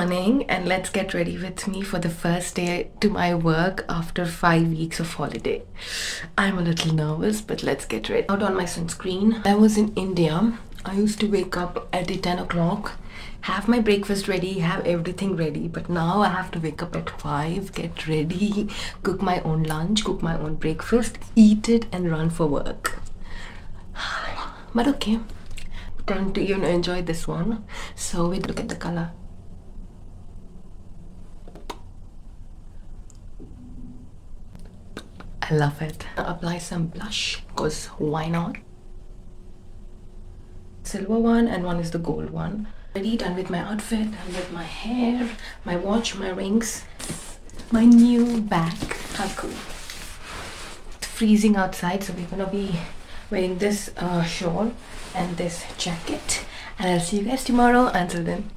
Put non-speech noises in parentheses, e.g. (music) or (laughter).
morning and let's get ready with me for the first day to my work after five weeks of holiday. I'm a little nervous, but let's get ready. Out on my sunscreen. I was in India. I used to wake up at 10 o'clock, have my breakfast ready, have everything ready. But now I have to wake up at 5, get ready, cook my own lunch, cook my own breakfast, eat it, and run for work. (sighs) But okay, time to you know enjoy this one. So we look at the color. I love it. Apply some blush because why not? Silver one and one is the gold one. Ready, done with my outfit, done with my hair, my watch, my rings, my new bag. How cool. It's freezing outside, so we're gonna be wearing this uh, shawl and this jacket. And I'll see you guys tomorrow. Until then,